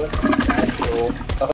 Yang.